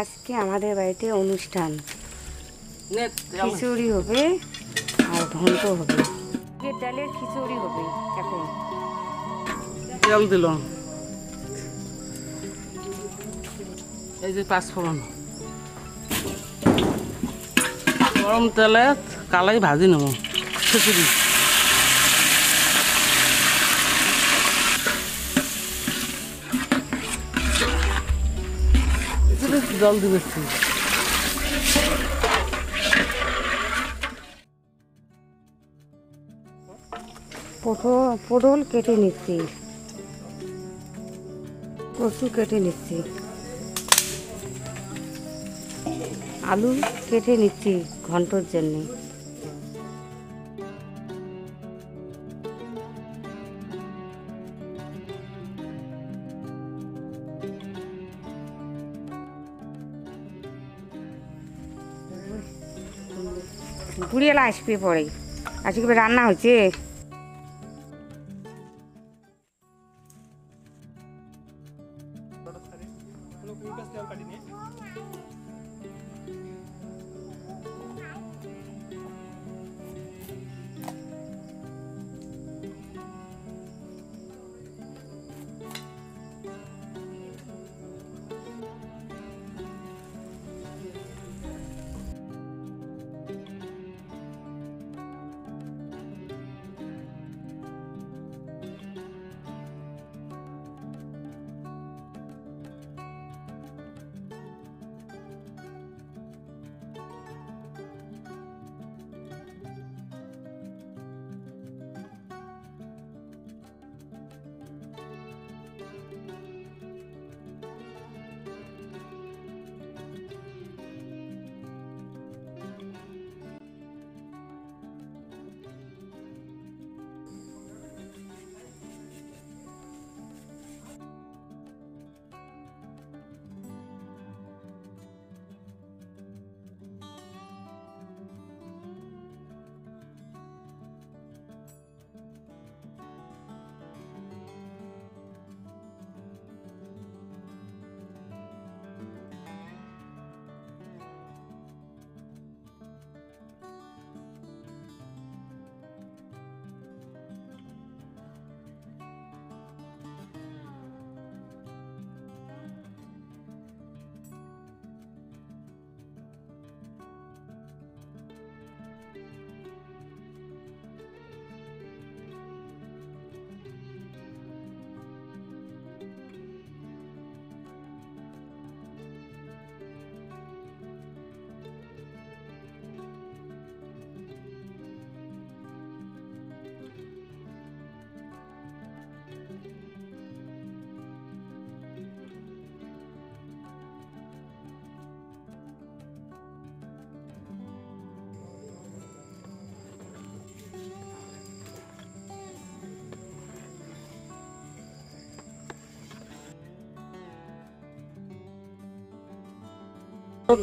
আজকে আমাদের বাড়িতে অনুষ্ঠান। নে খিচুড়ি হবে আর ঘন্ট হবে। ডালের খিচুড়ি হবে এখন তেল দিলাম এই যে পাঁচফোড়ন গরম তেলে কালাই ভাজি নেব। খিচুড়ি। জল দিবে একটু। পটল পটল কেটে নিচ্ছি। কচু কেটে নিচ্ছি। আলু কেটে নিচ্ছি ঘন্টর জন্যে। বুড়িয়েলা আসবে পরে। আজকে রান্না হয়েছে।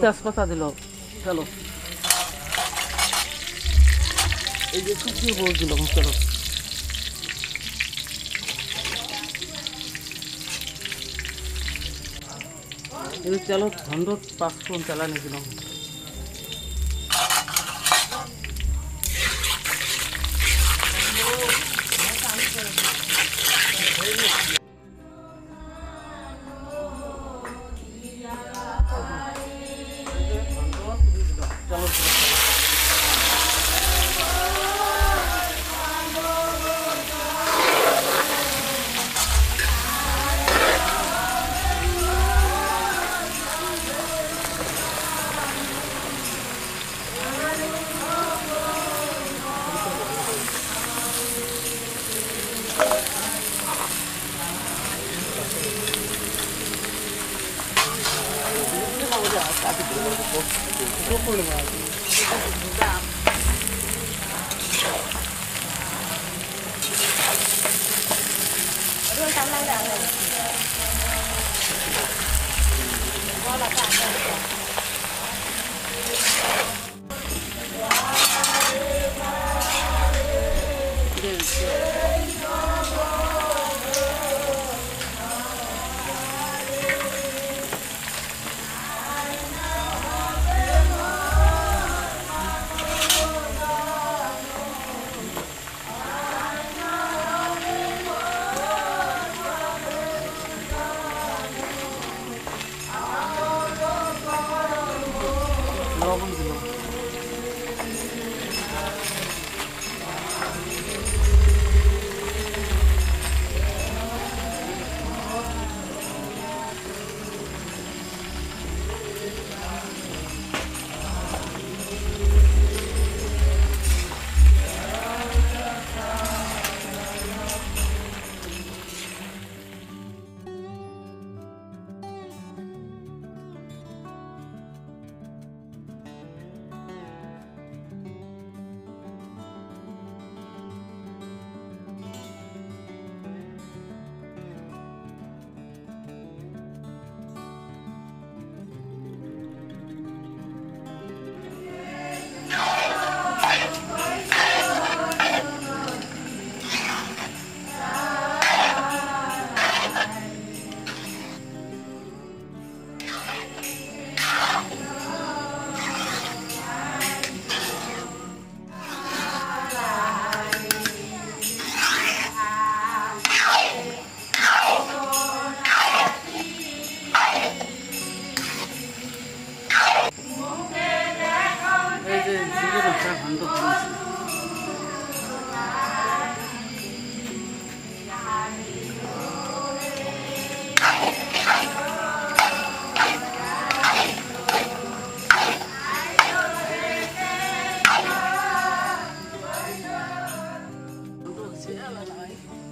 তেজপাতা দিল। চলো এই যে শুকিয়ে বল দিলাম চলো এই চলো ধন্দ পাঁচ ফোন চালানি これもらって。いい别那么来。